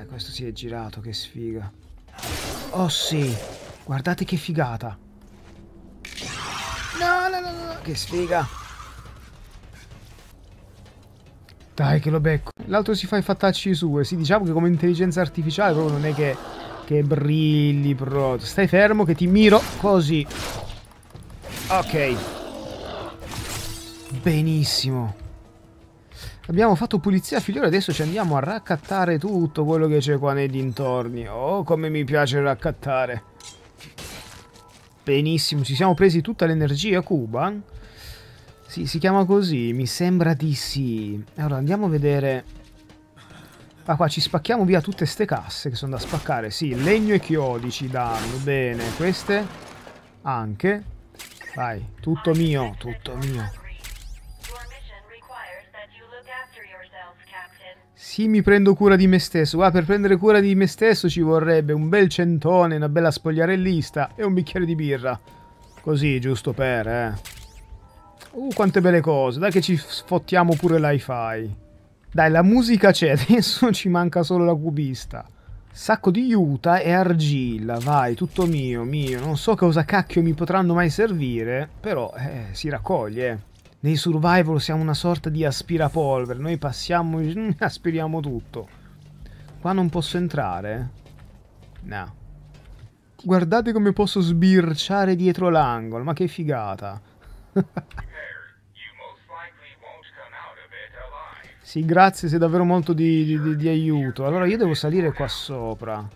Eh, questo si è girato, che sfiga. Oh sì, guardate che figata. No, no, no, no, che sfiga. Dai che lo becco. L'altro si fa i fattacci sue. Sì, diciamo che come intelligenza artificiale proprio non è che, che brilli, bro. Stai fermo che ti miro così. Ok. Benissimo. Abbiamo fatto pulizia figliore, adesso ci andiamo a raccattare tutto quello che c'è qua nei dintorni. Oh, come mi piace raccattare. Benissimo, ci siamo presi tutta l'energia cuba. Sì, si chiama così, mi sembra di sì. Allora, andiamo a vedere... Ah, qua ci spacchiamo via tutte ste casse che sono da spaccare. Sì, legno e chiodi ci danno. Bene, queste anche. Vai, tutto mio, tutto mio. Sì, mi prendo cura di me stesso. Ah, per prendere cura di me stesso ci vorrebbe un bel centone, una bella spogliarellista e un bicchiere di birra. Così, giusto per, eh. Uh, quante belle cose. Dai che ci sfottiamo pure l'hi-fi. Dai, la musica c'è, adesso ci manca solo la cubista. Sacco di juta e argilla, vai, tutto mio, mio. Non so cosa cacchio mi potranno mai servire, però eh, si raccoglie, eh. Nei survival siamo una sorta di aspirapolvere, noi passiamo aspiriamo tutto. Qua non posso entrare? No. Guardate come posso sbirciare dietro l'angolo, ma che figata. sì, grazie, sei davvero molto di, di, di aiuto. Allora io devo salire qua sopra.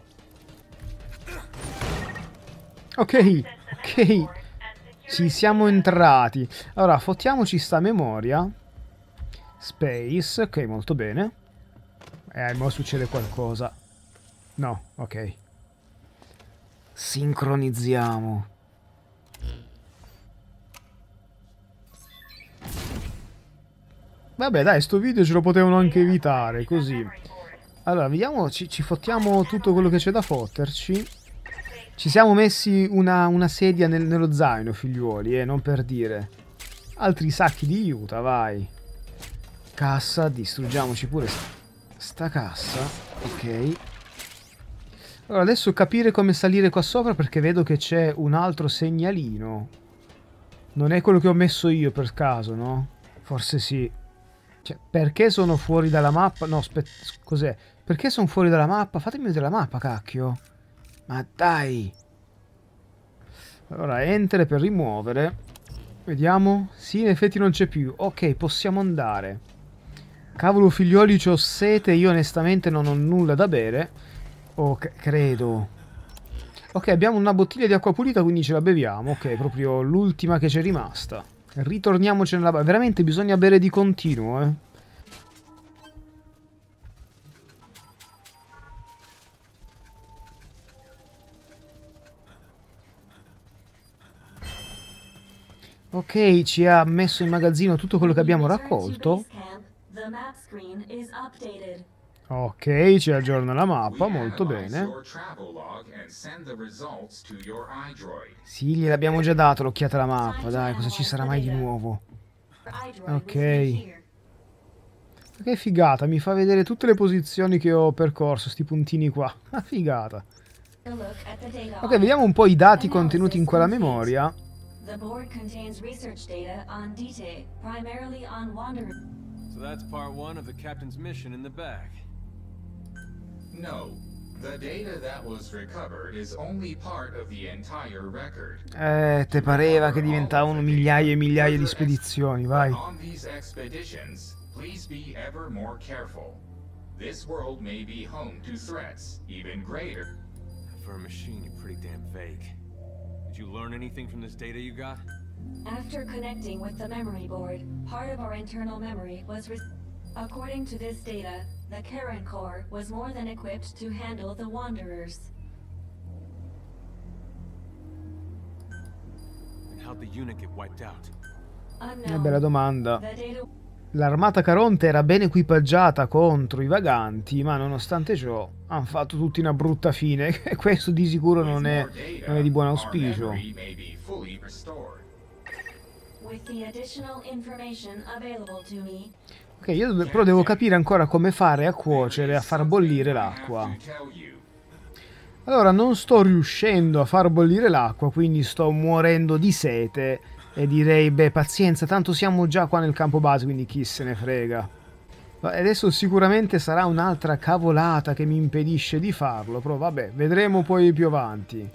Ok, ok. Ci siamo entrati. Allora, fottiamoci sta memoria. Space, ok, molto bene. Eh, ora succede qualcosa. No, ok. Sincronizziamo. Vabbè, dai, sto video ce lo potevano anche evitare, così. Allora, vediamo, ci, ci fottiamo tutto quello che c'è da fotterci. Ci siamo messi una, una sedia nel, nello zaino, figliuoli, eh, non per dire. Altri sacchi di aiuta, vai. Cassa, distruggiamoci pure sta cassa. Ok. Allora, adesso capire come salire qua sopra perché vedo che c'è un altro segnalino. Non è quello che ho messo io per caso, no? Forse sì. Cioè, perché sono fuori dalla mappa? No, aspetta, cos'è? Perché sono fuori dalla mappa? Fatemi vedere la mappa, cacchio. Ma dai! Allora, enter per rimuovere. Vediamo. Sì, in effetti non c'è più. Ok, possiamo andare. Cavolo figlioli, ho sete. Io onestamente non ho nulla da bere. Oh, credo. Ok, abbiamo una bottiglia di acqua pulita, quindi ce la beviamo. Ok, proprio l'ultima che c'è rimasta. Ritorniamoci nella... Veramente bisogna bere di continuo, eh. Ok, ci ha messo in magazzino tutto quello che abbiamo raccolto. Ok, ci aggiorna la mappa, molto bene. Sì, gliel'abbiamo già dato l'occhiata alla mappa, dai, cosa ci sarà mai di nuovo? Ok. Che figata, mi fa vedere tutte le posizioni che ho percorso, sti puntini qua. Ma figata. Ok, vediamo un po' i dati contenuti in quella memoria. The board contains research data on DT, primarily on Wanderer. So that's part one of the captain's mission in the back. No. The data that was recovered is only part of the entire record. Eh, te pareva che diventavano migliaia e migliaia di spedizioni, vai. On these expeditions, please be ever more careful. This world may be home to threats even greater. For a machine, you're pretty damn vague. Did you learn anything from this data you got? After connecting with the memory board, part of our internal memory was According to this data, the Karen Corps was more than equipped to handle the Wanderers. And how'd the unit get wiped out? Una eh, bella domanda. L'armata Caronte era ben equipaggiata contro i vaganti, ma nonostante ciò hanno fatto tutti una brutta fine e questo di sicuro non è, non è di buon auspicio. Ok, io però devo capire ancora come fare a cuocere, a far bollire l'acqua. Allora, non sto riuscendo a far bollire l'acqua, quindi sto muorendo di sete. E direi, beh, pazienza, tanto siamo già qua nel campo base, quindi chi se ne frega. Adesso sicuramente sarà un'altra cavolata che mi impedisce di farlo, però vabbè, vedremo poi più avanti.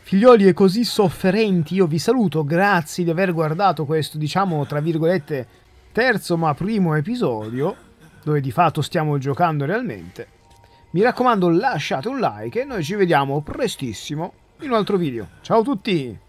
Figlioli e così sofferenti, io vi saluto, grazie di aver guardato questo, diciamo, tra virgolette, terzo ma primo episodio, dove di fatto stiamo giocando realmente. Mi raccomando lasciate un like e noi ci vediamo prestissimo in un altro video. Ciao a tutti!